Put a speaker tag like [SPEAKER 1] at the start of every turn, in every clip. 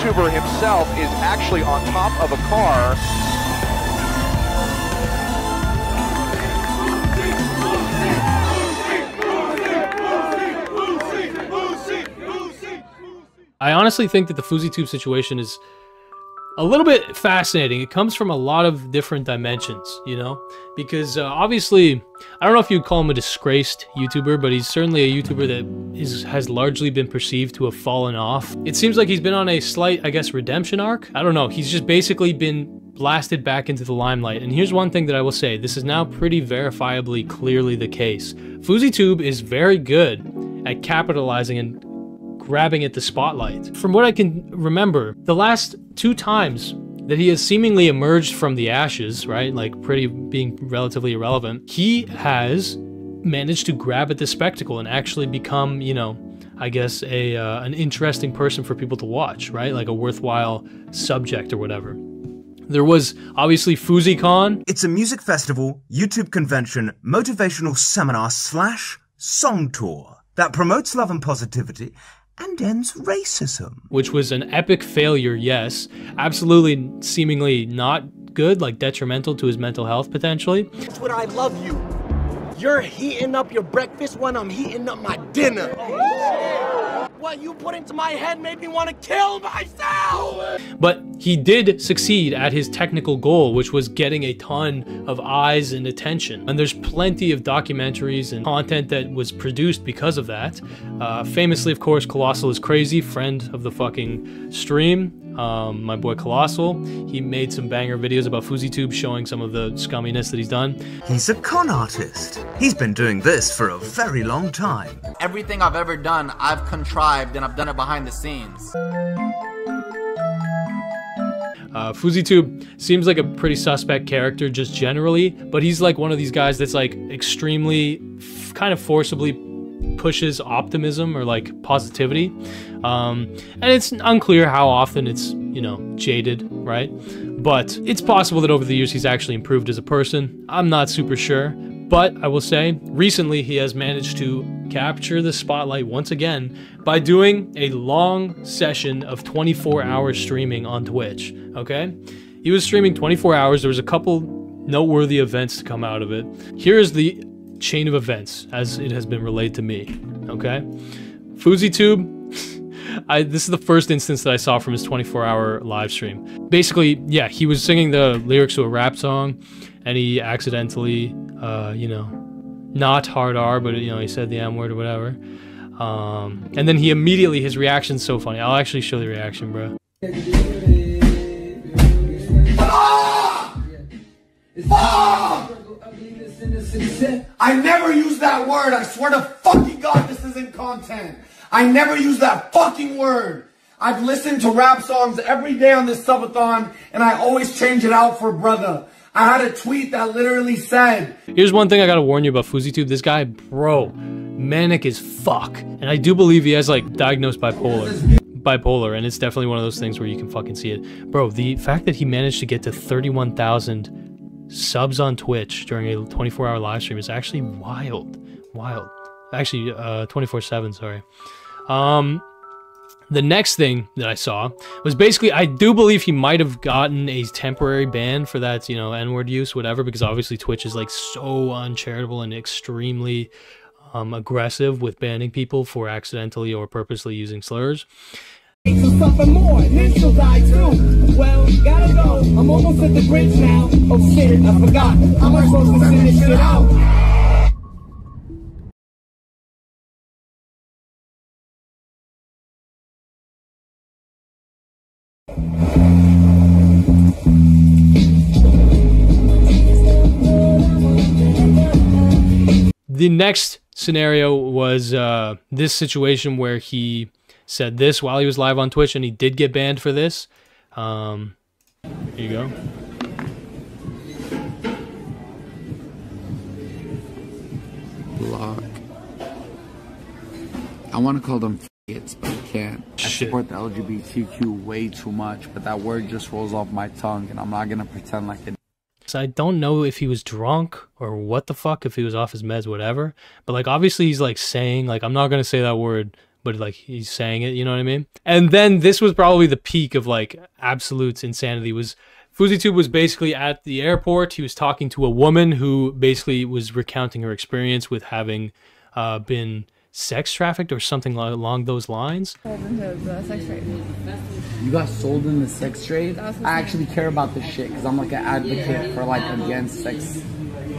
[SPEAKER 1] YouTuber himself is actually on top of a car.
[SPEAKER 2] I honestly think that the FouseyTube situation is a little bit fascinating. It comes from a lot of different dimensions, you know? Because uh, obviously, I don't know if you'd call him a disgraced YouTuber, but he's certainly a YouTuber that is, has largely been perceived to have fallen off. It seems like he's been on a slight, I guess, redemption arc. I don't know. He's just basically been blasted back into the limelight. And here's one thing that I will say. This is now pretty verifiably clearly the case. FouseyTube is very good at capitalizing and grabbing at the spotlight. From what I can remember, the last two times that he has seemingly emerged from the ashes, right? Like pretty being relatively irrelevant, he has managed to grab at the spectacle and actually become, you know, I guess a uh, an interesting person for people to watch, right? Like a worthwhile subject or whatever. There was obviously FouseyCon.
[SPEAKER 3] It's a music festival, YouTube convention, motivational seminar slash song tour that promotes love and positivity and ends racism.
[SPEAKER 2] Which was an epic failure, yes. Absolutely seemingly not good, like detrimental to his mental health potentially.
[SPEAKER 4] That's what I love you. You're heating up your breakfast when I'm heating up my dinner. What you put into my head made me want to kill myself!
[SPEAKER 2] But he did succeed at his technical goal, which was getting a ton of eyes and attention. And there's plenty of documentaries and content that was produced because of that. Uh, famously, of course, Colossal is Crazy, friend of the fucking stream, um, my boy Colossal. He made some banger videos about FouseyTube showing some of the scumminess that he's done.
[SPEAKER 3] He's a con artist. He's been doing this for a very long time.
[SPEAKER 5] Everything I've ever done, I've contrived and I've done it behind the scenes.
[SPEAKER 2] Uh, FouseyTube seems like a pretty suspect character just generally, but he's like one of these guys that's like extremely, kind of forcibly pushes optimism or like positivity. Um, and it's unclear how often it's, you know, jaded, right? But it's possible that over the years he's actually improved as a person. I'm not super sure. But I will say, recently he has managed to capture the spotlight once again by doing a long session of 24 hour streaming on Twitch. Okay? He was streaming 24 hours. There was a couple noteworthy events to come out of it. Here's the chain of events as it has been relayed to me. Okay? FouseyTube I, this is the first instance that I saw from his 24 hour live stream. Basically, yeah, he was singing the lyrics to a rap song and he accidentally, uh, you know, not hard R, but, you know, he said the M word or whatever. Um, and then he immediately, his reaction's so funny. I'll actually show the reaction, bro.
[SPEAKER 4] I never use that word. I swear to fucking God this isn't content. I never use that fucking word. I've listened to rap songs every day on this subathon and I always change it out for brother. I had a tweet that literally said,
[SPEAKER 2] Here's one thing I gotta warn you about FouseyTube. This guy, bro, manic as fuck. And I do believe he has like diagnosed bipolar. Bipolar, and it's definitely one of those things where you can fucking see it. Bro, the fact that he managed to get to 31,000 subs on Twitch during a 24 hour live stream is actually wild. Wild. Actually, uh, 24 7, sorry. Um, the next thing that I saw was basically, I do believe he might have gotten a temporary ban for that, you know, N word use, whatever, because obviously Twitch is like so uncharitable and extremely um, aggressive with banning people for accidentally or purposely using slurs.
[SPEAKER 6] Well, gotta go. I'm almost at the bridge now. Oh shit, I forgot. How am I supposed to send this shit out?
[SPEAKER 2] The next scenario was uh, this situation where he said this while he was live on Twitch, and he did get banned for this. Um, here you go.
[SPEAKER 7] Block. I want to call them faggots, but I can't. I support the LGBTQ way too much, but that word just rolls off my tongue, and I'm not gonna pretend like it.
[SPEAKER 2] So I don't know if he was drunk or what the fuck, if he was off his meds, whatever. But like, obviously, he's like saying, like, I'm not gonna say that word, but like he's saying it, you know what I mean? And then this was probably the peak of like absolute insanity was FouseyTube was basically at the airport. He was talking to a woman who basically was recounting her experience with having uh, been sex trafficked or something along those lines.
[SPEAKER 7] You got sold in the sex trade? I actually care about this shit because I'm like an advocate for like against sex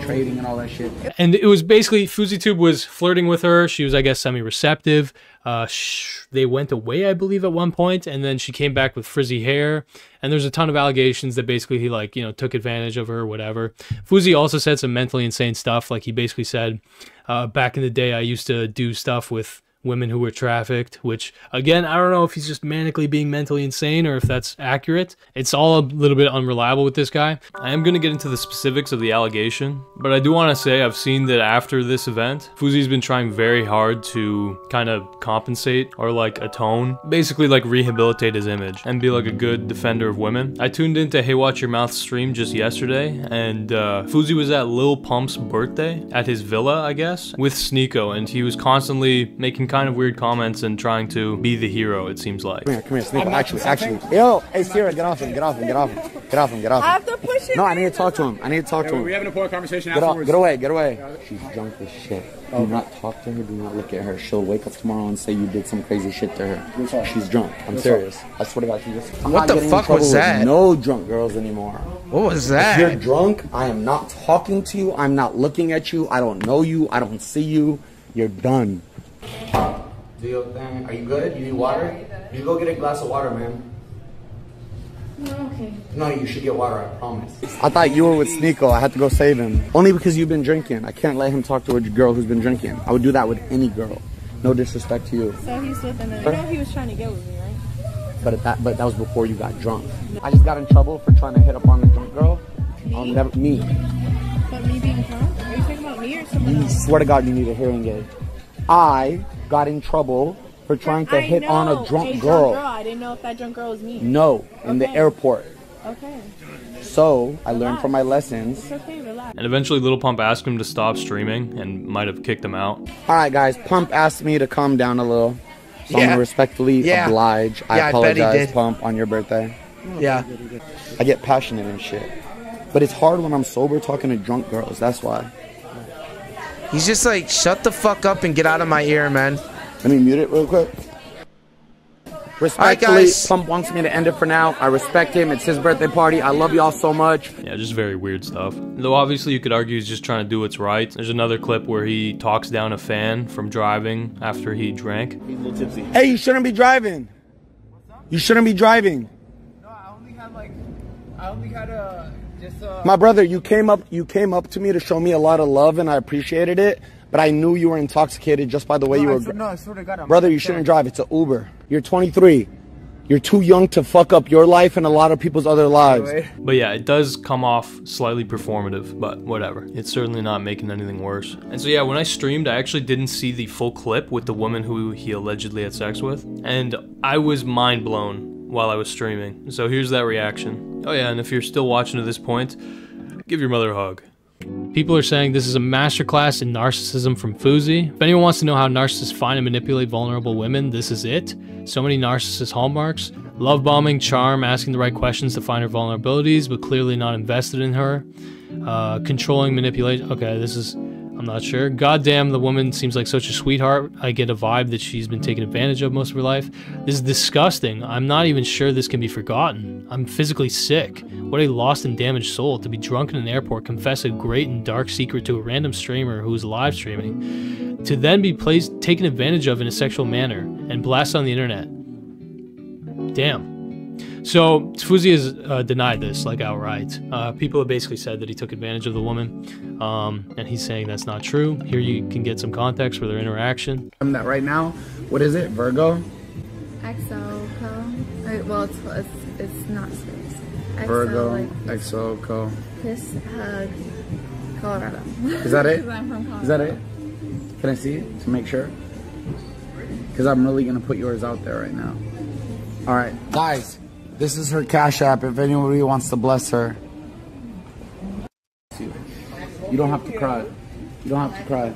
[SPEAKER 7] trading and all that shit.
[SPEAKER 2] And it was basically FouseyTube was flirting with her. She was, I guess, semi-receptive. Uh, sh- they went away, I believe, at one point, and then she came back with frizzy hair. And there's a ton of allegations that basically he like you know took advantage of her, or whatever. Fousey also said some mentally insane stuff. Like he basically said, uh, back in the day, I used to do stuff with women who were trafficked, which again, I don't know if he's just manically being mentally insane or if that's accurate. It's all a little bit unreliable with this guy. I am going to get into the specifics of the allegation, but I do want to say I've seen that after this event, Fousey's been trying very hard to kind of compensate or like atone, basically like rehabilitate his image and be like a good defender of women. I tuned into Hey Watch Your Mouth stream just yesterday, and uh, Fousey was at Lil Pump's birthday at his villa, I guess, with Sneako, and he was constantly making kind of weird comments and trying to be the hero, it seems like.
[SPEAKER 8] Come here, come here, Sneako. Actually, actually. Yo, hey, Sierra, get off him, get off him, get off him. Get off him, get off him.
[SPEAKER 9] I have to push him.
[SPEAKER 8] No, I need to talk to him. I need to talk to him.
[SPEAKER 10] We're having a poor conversation
[SPEAKER 8] Get, off,
[SPEAKER 10] afterwards.
[SPEAKER 8] get away, get away. She's drunk as shit. Do not talk to her. Do not look at her. She'll wake up tomorrow and say you did some crazy shit to her. She's drunk. I'm serious. I swear to God, she just. I'm
[SPEAKER 9] What
[SPEAKER 8] not
[SPEAKER 9] the
[SPEAKER 8] getting in
[SPEAKER 9] fuck was that?
[SPEAKER 8] No drunk girls anymore.
[SPEAKER 9] What was
[SPEAKER 8] If you're drunk, I am not talking to you. I'm not looking at you. I don't know you. I don't see you. You're done. Do your thing. Are you good? You need water? You go get a glass of water, man.
[SPEAKER 11] Okay.
[SPEAKER 8] No, you should get water, I promise. I thought you were with Sneako. I had to go save him. Only because you've been drinking. I can't let him talk to a girl who's been drinking. I would do that with any girl. No disrespect to you.
[SPEAKER 11] So he's with another. You know he was trying to get with me, right?
[SPEAKER 8] But at that but that was before you got drunk. I just got in trouble for trying to hit up on a drunk girl. I'll um, never me.
[SPEAKER 11] But me being drunk? Are you talking about me or someone
[SPEAKER 8] You
[SPEAKER 11] else?
[SPEAKER 8] swear to God you need a hearing aid. I got in trouble for trying to
[SPEAKER 11] I
[SPEAKER 8] hit on a drunk
[SPEAKER 11] a
[SPEAKER 8] girl.
[SPEAKER 11] I didn't know if that drunk girl was me.
[SPEAKER 8] No, in the airport.
[SPEAKER 11] Okay.
[SPEAKER 8] So I learned from my lessons.
[SPEAKER 11] It's okay, relax.
[SPEAKER 2] And eventually, Lil Pump asked him to stop streaming and might have kicked him out.
[SPEAKER 8] All right, guys. Pump asked me to calm down a little. So I'm gonna respectfully
[SPEAKER 9] Yeah.
[SPEAKER 8] oblige. I
[SPEAKER 9] Yeah, I
[SPEAKER 8] apologize,
[SPEAKER 9] did.
[SPEAKER 8] Pump, on your birthday.
[SPEAKER 9] Yeah.
[SPEAKER 8] I get passionate and shit. But it's hard when I'm sober talking to drunk girls. That's why.
[SPEAKER 9] He's just like, shut the fuck up and get out of my ear, man.
[SPEAKER 8] Let me mute it real quick. Respectfully,
[SPEAKER 9] guys.
[SPEAKER 8] Pump wants me to end it for now. I respect him. It's his birthday party. I love y'all so much.
[SPEAKER 2] Yeah, just very weird stuff. Though obviously you could argue he's just trying to do what's right. There's another clip where he talks down a fan from driving after he drank. He's a little tipsy.
[SPEAKER 8] Hey, you shouldn't be driving. You shouldn't be driving.
[SPEAKER 10] No, I only had like, I only had a just uh.
[SPEAKER 8] My brother, you came up you came up to me to show me a lot of love and I appreciated it, but I knew you were intoxicated just by the way you
[SPEAKER 10] no,
[SPEAKER 8] were
[SPEAKER 10] I no, I swear to God, I'm
[SPEAKER 8] Brother, you shouldn't drive. It's an Uber. You're 23. You're too young to fuck up your life and a lot of people's other lives.
[SPEAKER 2] But yeah, it does come off slightly performative, but whatever. It's certainly not making anything worse. And so yeah, when I streamed, I actually didn't see the full clip with the woman who he allegedly had sex with, and I was mind blown while I was streaming. So here's that reaction. Oh yeah, and if you're still watching to this point, give your mother a hug. People are saying this is a masterclass in narcissism from Fousey. If anyone wants to know how narcissists find and manipulate vulnerable women, this is it. So many narcissist hallmarks love bombing, charm, asking the right questions to find her vulnerabilities, but clearly not invested in her. Uh, controlling, manipulation. Okay, this is. I'm not sure. Goddamn, the woman seems like such a sweetheart. I get a vibe that she's been taken advantage of most of her life. This is disgusting. I'm not even sure this can be forgotten. I'm physically sick. What a lost and damaged soul to be drunk in an airport, confess a great and dark secret to a random streamer who's live streaming, to then be placed, taken advantage of in a sexual manner and blasted on the internet. Damn. So Fousey has uh, denied this like outright. Uh, people have basically said that he took advantage of the woman, um, and he's saying that's not true. Here you can get some context for their interaction.
[SPEAKER 8] I'm that right now. What is it? Virgo?
[SPEAKER 11] XO Co. Uh, Well, it's, it's, it's not space. XO,
[SPEAKER 8] Virgo,
[SPEAKER 11] like
[SPEAKER 8] XO, Co.
[SPEAKER 11] kiss, hug, Colorado.
[SPEAKER 8] Is that it?
[SPEAKER 11] 'Cause I'm from Colorado.
[SPEAKER 8] Is that it? Can I see it to make sure? Because I'm really going to put yours out there right now. All right. Guys, this is her Cash App if anybody wants to bless her. You don't have to cry. You don't have to cry.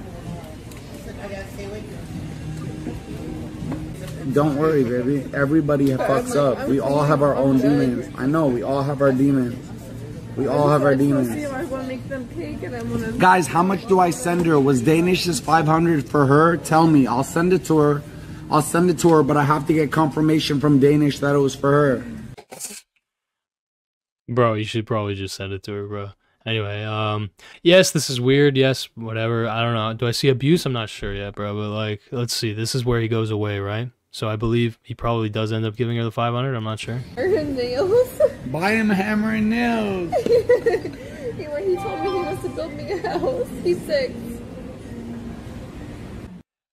[SPEAKER 7] don't worry, baby. Everybody fucks up. We all have our own demons. I know, we all have our demons. We all have our demons. Guys, how much do I send her? Was Danish's 500 for her? Tell me. I'll send it to her. I'll send it to her, but I have to get confirmation from Danish that it was for her.
[SPEAKER 2] Bro, you should probably just send it to her, bro. Anyway, um, yes, this is weird. Yes, whatever. I don't know. Do I see abuse? I'm not sure yet, bro. But like, let's see. This is where he goes away, right? So I believe he probably does end up giving her the 500. I'm not sure.
[SPEAKER 11] Her nails.
[SPEAKER 7] Buy him hammer and nails.
[SPEAKER 11] he, he told me he wants to build me a house. He's six.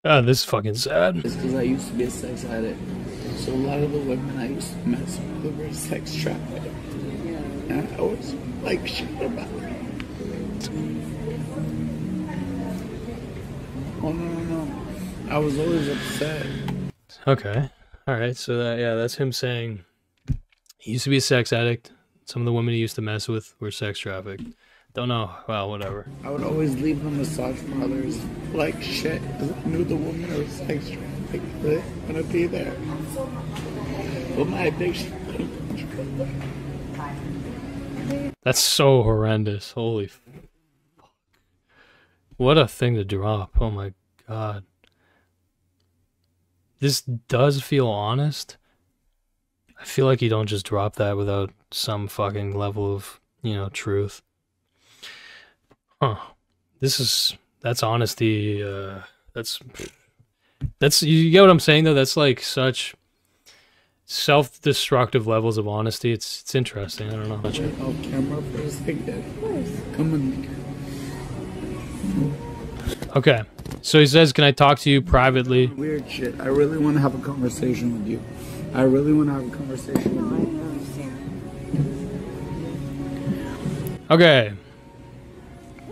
[SPEAKER 2] Oh, this is fucking sad.
[SPEAKER 7] It's because I used to be a sex addict. So a lot of the women I used to mess with were sex trafficked. And I always like shit about it. Oh no no no! I was always upset.
[SPEAKER 2] Okay. All right. So that yeah, that's him saying he used to be a sex addict. Some of the women he used to mess with were sex trafficked. Don't know. Well, whatever.
[SPEAKER 7] I would always leave the massage parlors like shit. I knew the woman was sex trafficked. They gonna be there. But my addiction.
[SPEAKER 2] That's so horrendous. Holy fuck. What a thing to drop. Oh my god. This does feel honest. I feel like you don't just drop that without some fucking level of, you know, truth. Huh. This is that's honesty, uh that's that's you get what I'm saying though? That's like such self-destructive levels of honesty. It's it's interesting. I don't know. Not.
[SPEAKER 7] Off camera for a second. Come with me.
[SPEAKER 2] Okay. So he says, "Can I talk to you privately?"
[SPEAKER 7] Weird shit. I really want to have a conversation with you. I really want to have a conversation with you.
[SPEAKER 2] Okay.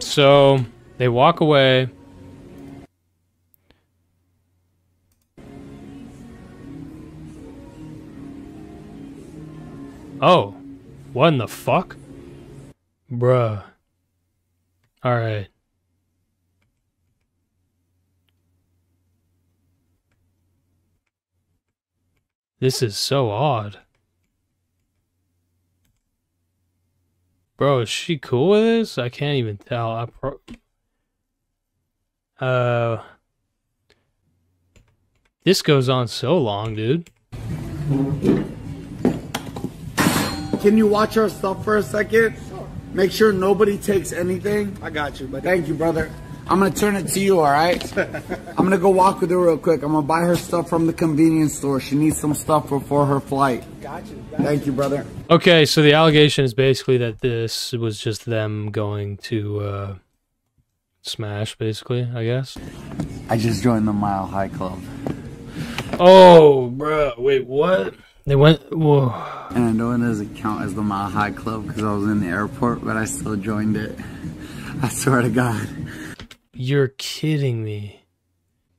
[SPEAKER 2] So they walk away. Oh, what in the fuck? Bruh. Alright. This is so odd. Bro, is she cool with this? I can't even tell. I pro- uh, this goes on so long, dude.
[SPEAKER 7] Can you watch our stuff for a second? Sure. Make sure nobody takes anything. I got you, but thank you, brother. I'm gonna turn it to you, all right? I'm gonna go walk with her real quick. I'm gonna buy her stuff from the convenience store. She needs some stuff before her flight. Got you. Thank you, brother.
[SPEAKER 2] Okay, so the allegation is basically that this was just them going to uh, smash, basically. I guess.
[SPEAKER 7] I just joined the Mile High Club,
[SPEAKER 2] Oh, bro, wait, what? They went. Whoa.
[SPEAKER 7] and I know it doesn't count as the Mile High Club because I was in the airport, but I still joined it. I swear to God.
[SPEAKER 2] You're kidding me.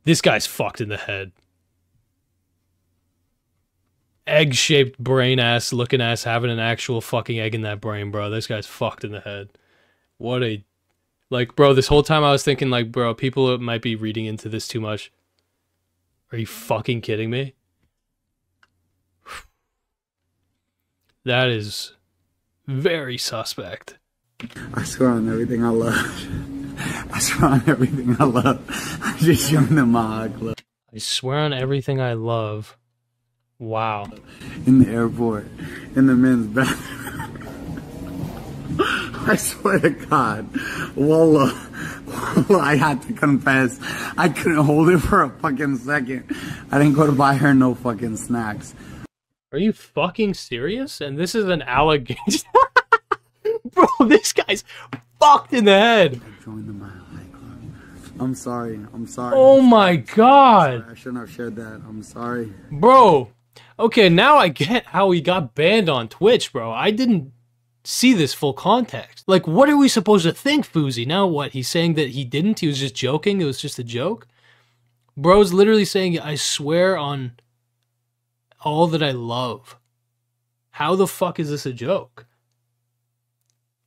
[SPEAKER 2] This guy's fucked in the head. Egg shaped brain ass looking ass having an actual fucking egg in that brain, bro. This guy's fucked in the head. What a. Like, bro, this whole time I was thinking, like, bro, people might be reading into this too much. Are you fucking kidding me? That is very suspect.
[SPEAKER 7] I swear on everything I love. I swear on everything I love. I just joined the Club
[SPEAKER 2] I swear on everything I love. Wow.
[SPEAKER 7] in the airport, in the men's bathroom. I swear to God, Wallah, Wallah, I had to confess. I couldn't hold it for a fucking second. I didn't go to buy her no fucking snacks.
[SPEAKER 2] Are you fucking serious? And this is an allegation. Bro, this guy's fucked in the head.
[SPEAKER 7] Join the Mile High Club. I'm sorry. I'm sorry.
[SPEAKER 2] Oh my god.
[SPEAKER 7] I shouldn't have shared that. I'm sorry.
[SPEAKER 2] Bro. Okay, now I get how he got banned on Twitch, bro. I didn't see this full context. Like, what are we supposed to think, Fousey? Now what? He's saying that he didn't? He was just joking? It was just a joke? Bro's literally saying, I swear on all that I love. How the fuck is this a joke?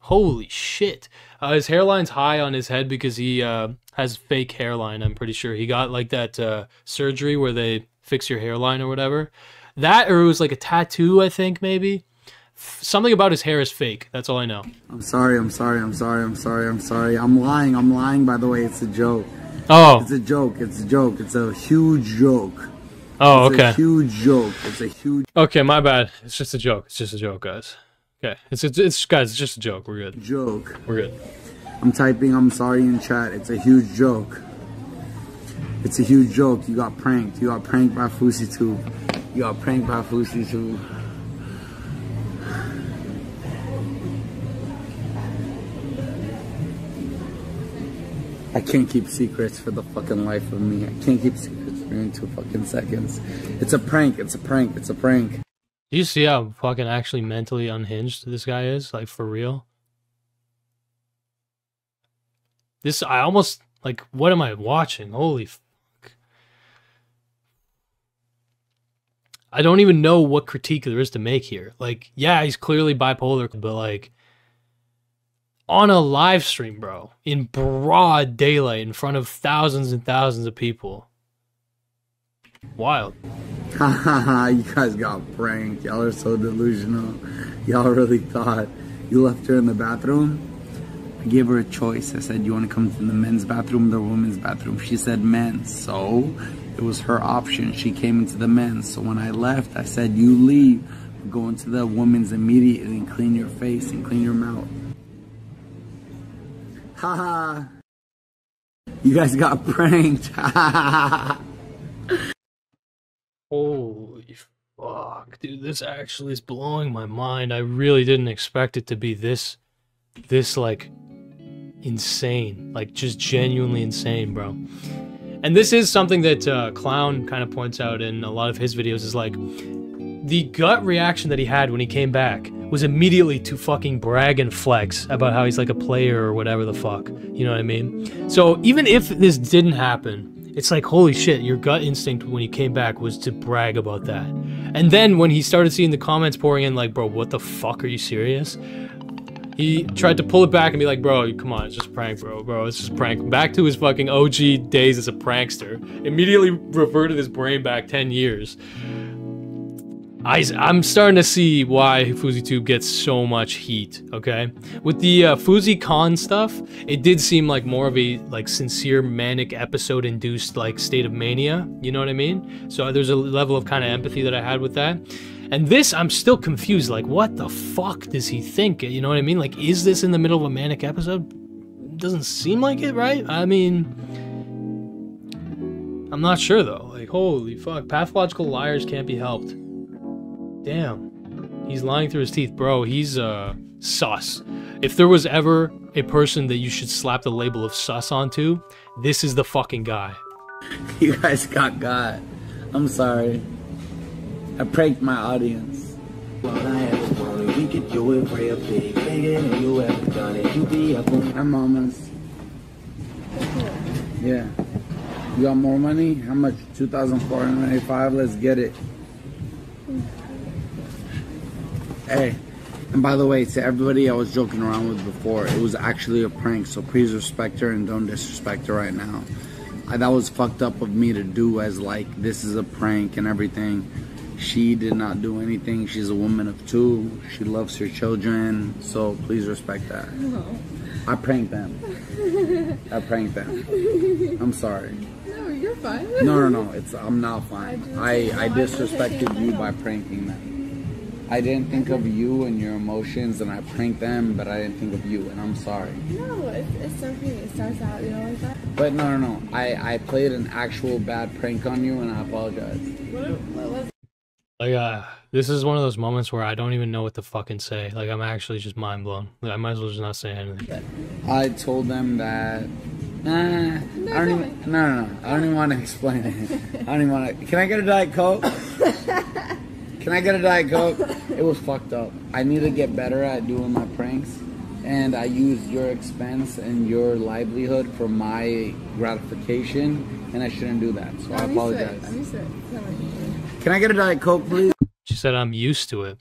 [SPEAKER 2] Holy shit. Uh, his hairline's high on his head because he uh, has fake hairline, I'm pretty sure. He got like that uh, surgery where they fix your hairline or whatever. That or it was like a tattoo, I think maybe. F- Something about his hair is fake. That's all I know.
[SPEAKER 7] I'm sorry, I'm sorry, I'm sorry, I'm sorry, I'm sorry. I'm lying, I'm lying, by the way. It's a joke.
[SPEAKER 2] Oh.
[SPEAKER 7] It's a joke, it's a joke. It's a huge joke.
[SPEAKER 2] Oh,
[SPEAKER 7] It's
[SPEAKER 2] okay.
[SPEAKER 7] a huge joke. It's a huge
[SPEAKER 2] Okay, my bad. It's just a joke. It's just a joke, guys. Okay, it's it's, it's guys. It's just a joke. We're good.
[SPEAKER 7] joke.
[SPEAKER 2] We're good.
[SPEAKER 7] I'm typing I'm sorry in chat. It's a huge joke. It's a huge joke. You got pranked. You got pranked by FouseyTube. You got pranked by FouseyTube. I can't keep secrets for the fucking life of me. I can't keep secrets in two fucking seconds. It's a prank. It's a prank. It's a prank.
[SPEAKER 2] Do you see how fucking actually mentally unhinged this guy is? Like for real. This I almost like. What am I watching? Holy fuck! I don't even know what critique there is to make here. Like, yeah, he's clearly bipolar, but like on a live stream, bro, in broad daylight, in front of thousands and thousands of people. Wild.
[SPEAKER 7] Ha ha ha, you guys got pranked. Y'all are so delusional. Y'all really thought you left her in the bathroom? I gave her a choice. I said, You want to come to the men's bathroom or the women's bathroom? She said, Men's. So it was her option. She came into the men's. So when I left, I said, You leave. Go into the women's immediately and clean your face and clean your mouth. Ha ha. You guys got pranked. Ha ha ha ha.
[SPEAKER 2] Holy fuck, dude, this actually is blowing my mind. I really didn't expect it to be this this like insane. Like just genuinely insane, bro. And this is something that uh, Clown kind of points out in a lot of his videos is like the gut reaction that he had when he came back was immediately to fucking brag and flex about how he's like a player or whatever the fuck. You know what I mean? So even if this didn't happen, it's like holy shit, your gut instinct when he came back was to brag about that. And then when he started seeing the comments pouring in like, bro, what the fuck are you serious? He tried to pull it back and be like, bro, come on, it's just a prank, bro, bro, it's just prank. Back to his fucking OG days as a prankster. Immediately reverted his brain back 10 years. I, I'm starting to see why FouseyTube gets so much heat, okay? With the uh, FouseyCon stuff, it did seem like more of a like sincere manic episode induced like state of mania, you know what I mean? So there's a level of kind of empathy that I had with that. And this, I'm still confused. Like, what the fuck does he think? You know what I mean? Like, is this in the middle of a manic episode? Doesn't seem like it, right? I mean, I'm not sure though. Like, holy fuck, pathological liars can't be helped. Damn. He's lying through his teeth, bro. He's uh sus. If there was ever a person that you should slap the label of sus onto, this is the fucking guy.
[SPEAKER 7] You guys got got. I'm sorry. I pranked my audience.
[SPEAKER 6] We could do it real big, bigger than you ever done it. You be up on
[SPEAKER 7] My mama's. Yeah. You got more money? How much? 2,485? Let's get it. Hey. And by the way, to everybody I was joking around with before, it was actually a prank, so please respect her and don't disrespect her right now. I, that was fucked up of me to do as like, this is a prank and everything. She did not do anything. She's a woman of two. She loves her children, so please respect that. I pranked them. I pranked them. I'm sorry.
[SPEAKER 11] No, you're fine.
[SPEAKER 7] No, no, no. It's I'm not fine. I I disrespected you by pranking them. I didn't think of you and your emotions, and I pranked them, but I didn't think of you, and I'm sorry.
[SPEAKER 11] No, it's, it's okay. It starts out, you know, like that.
[SPEAKER 7] But no, no, no. I I played an actual bad prank on you, and I apologize.
[SPEAKER 11] What, what was
[SPEAKER 2] Like, uh, this is one of those moments where I don't even know what to fucking say. Like, I'm actually just mind blown. Like, I might as well just not say anything.
[SPEAKER 7] I told them that. Nah, I don't even. No, no, no. I don't even want to explain it. I don't even want to. Can I get a diet coke? Can I get a diet coke? It was fucked up. I need to get better at doing my pranks, and I use your expense and your livelihood for my gratification, and I shouldn't do that. So I
[SPEAKER 11] I'm used to it.
[SPEAKER 7] apologize.
[SPEAKER 11] I'm used to it. It's not like-
[SPEAKER 7] Can I get a diet coke, please?
[SPEAKER 2] She said, I'm used to it.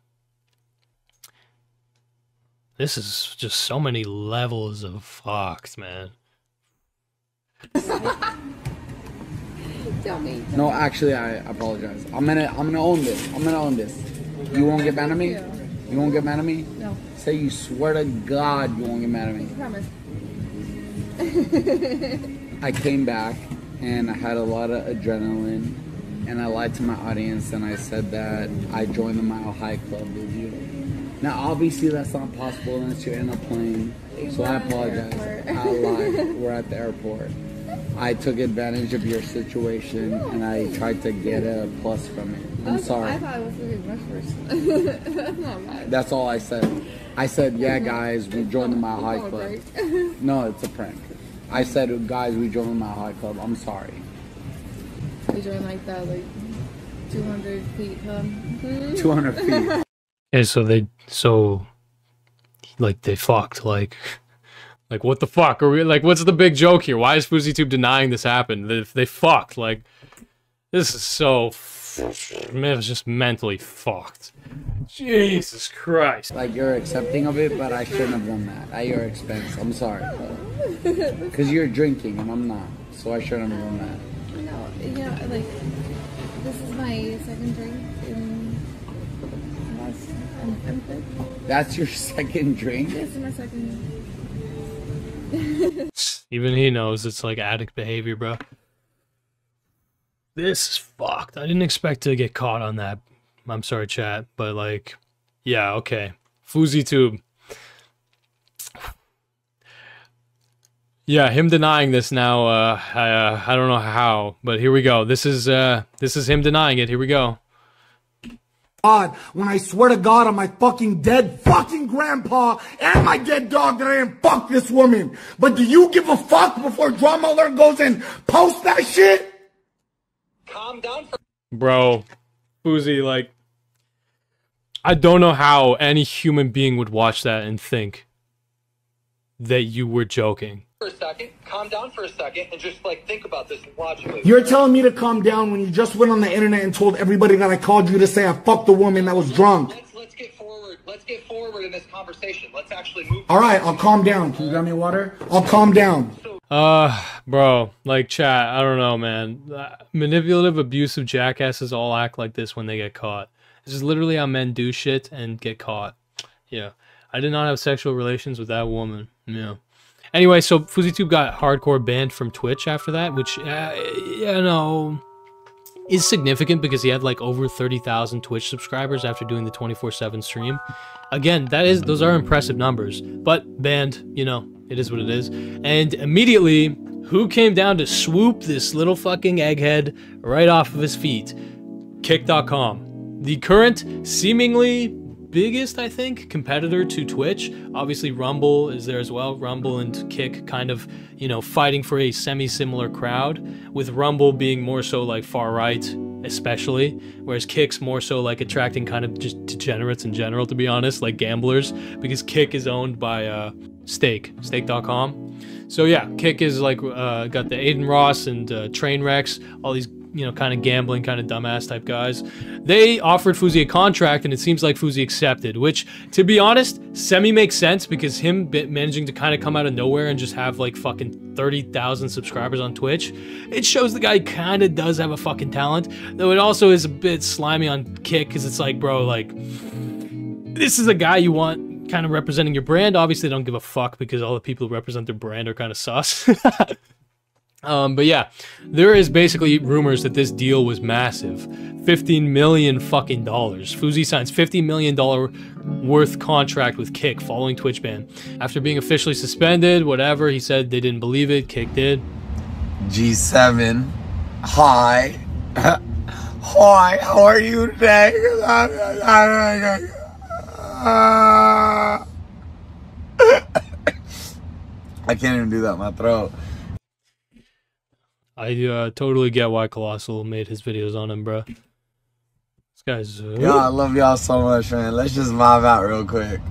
[SPEAKER 2] This is just so many levels of fucked, man.
[SPEAKER 11] Tell me.
[SPEAKER 7] No, actually, I apologize. I'm gonna, I'm gonna own this. I'm gonna own this. You won't get mad at me. You won't get mad at me.
[SPEAKER 11] No.
[SPEAKER 7] Say you swear to God you won't get mad at me.
[SPEAKER 11] Promise.
[SPEAKER 7] I came back and I had a lot of adrenaline and I lied to my audience and I said that I joined the Mile High Club with you. Now obviously that's not possible unless you're in a plane. So I apologize. I lied. We're at the airport. I took advantage of your situation and I tried to get a plus from it. I'm
[SPEAKER 11] Okay,
[SPEAKER 7] sorry.
[SPEAKER 11] I thought it was really much worse. That's not bad.
[SPEAKER 7] That's all I said. I said, yeah, guys, we joined the Mile High Club. No, it's a prank. I said, guys, we joined the Mile High Club. I'm sorry.
[SPEAKER 11] We joined like that, like 200 feet, huh?
[SPEAKER 7] 200 feet.
[SPEAKER 2] Okay, so they so like they fucked like like what the fuck are we like what's the big joke here? Why is FouseyTube denying this happened? They, they fucked like this is so man it's just mentally fucked. Jesus Christ.
[SPEAKER 7] Like, you're accepting of it, but I shouldn't have done that at your expense. I'm sorry. Because you're drinking and I'm not. So I shouldn't have done that.
[SPEAKER 11] No, yeah, like this is my second drink in last. I'm, I'm.
[SPEAKER 7] That's your second drink?
[SPEAKER 11] This is my second.
[SPEAKER 2] Even he knows it's like addict behavior, bro. This is fucked. I didn't expect to get caught on that. I'm sorry, chat, but like, yeah, okay. FouseyTube. Yeah, him denying this now. Uh, I, uh, I don't know how, but here we go. This is uh, this is him denying it. Here we go.
[SPEAKER 4] God, when I swear to God on my fucking dead fucking grandpa and my dead dog that I didn't fuck this woman. But do you give a fuck before Drama Alert goes and post that shit?
[SPEAKER 12] Calm down for
[SPEAKER 2] Bro, Fousey, like, I don't know how any human being would watch that and think that you were joking.
[SPEAKER 12] A second. Calm down for a second and just like think about this logically.
[SPEAKER 4] You're telling me to calm down when you just went on the internet and told everybody that I called you to say I fucked the woman that was drunk.
[SPEAKER 12] Let's let's get forward. Let's get forward in this conversation. Let's actually move.
[SPEAKER 4] All right, I'll calm down. Can you grab me water? I'll calm down.
[SPEAKER 2] Uh, bro, like chat, I don't know, man. Uh, manipulative, abusive jackasses all act like this when they get caught. This is literally how men do shit and get caught. Yeah. I did not have sexual relations with that woman. Yeah. Anyway, so FouseyTube got hardcore banned from Twitch after that, which, uh, you know, is significant because he had like over 30,000 Twitch subscribers after doing the 24/7 stream. Again, that is those are impressive numbers, but banned, you know, it is what it is. And immediately, who came down to swoop this little fucking egghead right off of his feet? Kick.com. The current seemingly biggest, I think, competitor to Twitch. Obviously, Rumble is there as well. Rumble and Kick kind of, you know, fighting for a semi similar crowd, with Rumble being more so like far right, especially, whereas Kick's more so like attracting kind of just degenerates in general, to be honest, like gamblers, because Kick is owned by uh, Stake, Stake.com. So yeah, Kick is like uh, got the Adin Ross and uh, Trainwrecks, all these you know kind of gambling, kind of dumbass type guys. They offered Fousey a contract, and it seems like Fousey accepted. Which, to be honest, semi makes sense because him managing to kind of come out of nowhere and just have like fucking thirty thousand subscribers on Twitch, it shows the guy kind of does have a fucking talent. Though it also is a bit slimy on Kick because it's like, bro, like this is a guy you want kind of representing your brand. Obviously, they don't give a fuck because all the people who represent their brand are kind of sus. um, but yeah, there is basically rumors that this deal was massive. 15 million fucking dollars. Fousey signs 50 million dollar worth contract with Kick following Twitch ban. After being officially suspended, whatever, he said they didn't believe it. Kick did.
[SPEAKER 7] G7. Hi. Hi, how are you today? I can't even do that in my throat.
[SPEAKER 2] I uh, totally get why Colossal made his videos on him, bro. This guy's. Uh,
[SPEAKER 7] Yo, I love y'all so much, man. Let's just vibe out real quick.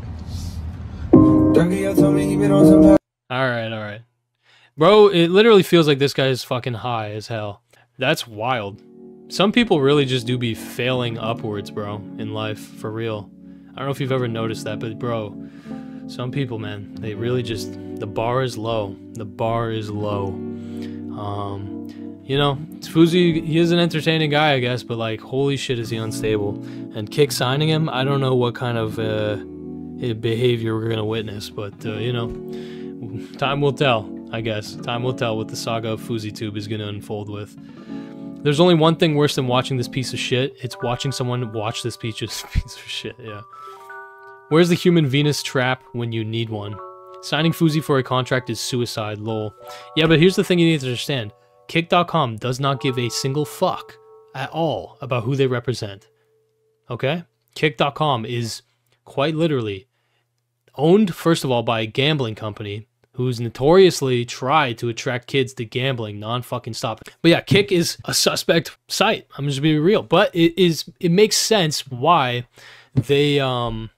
[SPEAKER 2] All right, all right. Bro, it literally feels like this guy is fucking high as hell. That's wild. Some people really just do be failing upwards, bro, in life, for real. I don't know if you've ever noticed that, but bro, some people, man, they really just, the bar is low. The bar is low. Um, you know, Fousey, he is an entertaining guy, I guess, but like, holy shit, is he unstable. And Kick signing him, I don't know what kind of uh, behavior we're gonna witness, but uh, you know, time will tell, I guess. Time will tell what the saga of FouseyTube is gonna unfold with. There's only one thing worse than watching this piece of shit. It's watching someone watch this piece of, piece of shit, yeah. Where's the human Venus trap when you need one? Signing Fousey for a contract is suicide, lol. Yeah, but here's the thing you need to understand. Kick.com does not give a single fuck at all about who they represent. Okay? Kick.com is quite literally owned, first of all, by a gambling company who's notoriously tried to attract kids to gambling non-fucking stop. But yeah, Kick is a suspect site. I'm just being real. But it is it makes sense why they um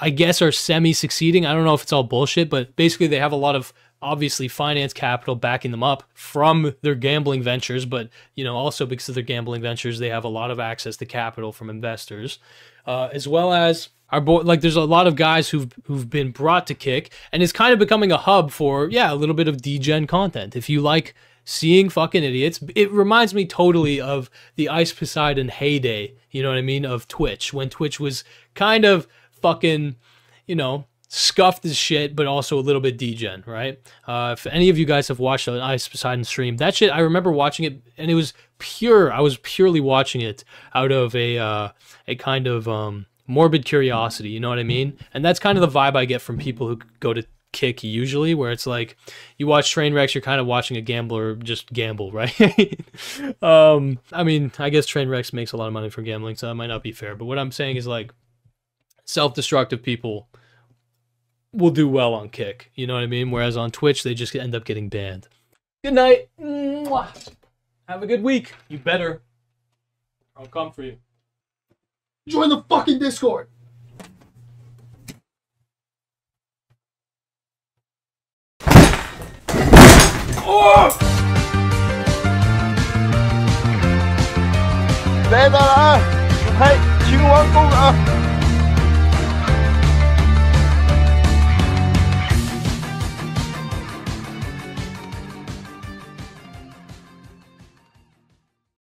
[SPEAKER 2] I guess are semi succeeding. I don't know if it's all bullshit, but basically they have a lot of obviously finance capital backing them up from their gambling ventures, but you know also because of their gambling ventures, they have a lot of access to capital from investors, uh, as well as our boy. Like there's a lot of guys who've who've been brought to Kick, and it's kind of becoming a hub for yeah a little bit of degen content. If you like seeing fucking idiots, it reminds me totally of the Ice Poseidon heyday. You know what I mean of Twitch when Twitch was kind of fucking you know scuffed as shit, but also a little bit degen, right? Uh, if any of you guys have watched an Ice Poseidon stream, that shit, I remember watching it, and it was pure. I was purely watching it out of a uh, a kind of um, morbid curiosity. You know what I mean? And that's kind of the vibe I get from people who go to kick usually where it's like you watch train wrecks you're kind of watching a gambler just gamble right um i mean i guess train wrecks makes a lot of money from gambling so that might not be fair but what i'm saying is like self-destructive people will do well on Kick. You know what I mean? Whereas on Twitch, they just end up getting banned. Good night. Mwah. Have a good week. You better. I'll come for you.
[SPEAKER 13] Join the fucking Discord.
[SPEAKER 14] Oh! Đây ta Hey, thấy chiến quán